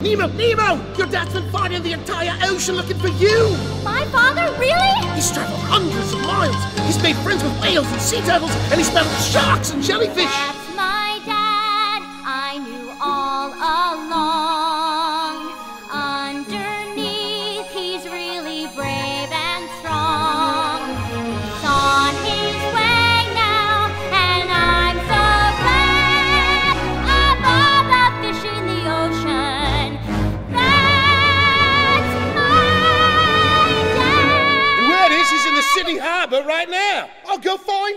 Nemo, Nemo! Your dad's been finding the entire ocean looking for you! My father? Really? He's traveled hundreds of miles. He's made friends with whales and sea turtles, and he's battled sharks and jellyfish. Sydney Harbour right now. I'll go find